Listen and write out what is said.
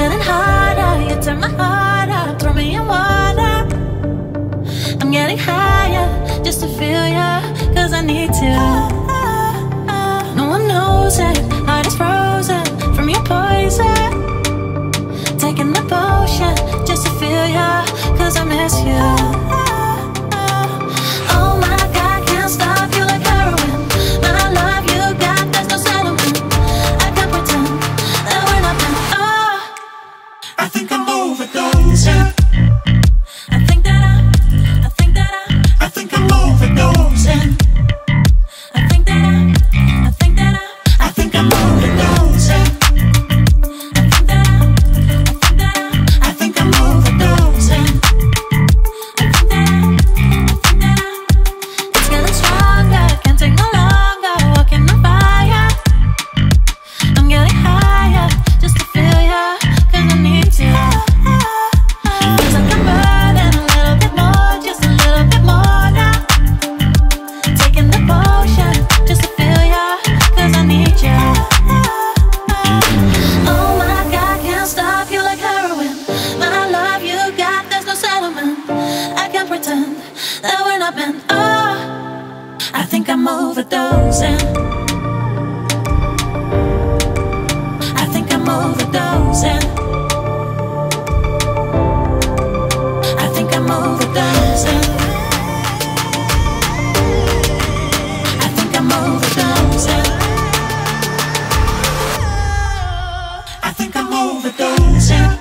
getting harder. You turn my heart up, throw me in water. I'm getting higher just to feel ya, cause I need to. No one knows it, heart is frozen from your poison. Taking the potion just to feel ya, cause I miss you. Think I'm overdosing. pretend that we're not meant. Oh, I think I'm overdosing. I think I'm overdosing. I think I'm overdosing. I think I'm overdosing. I think I'm overdosing.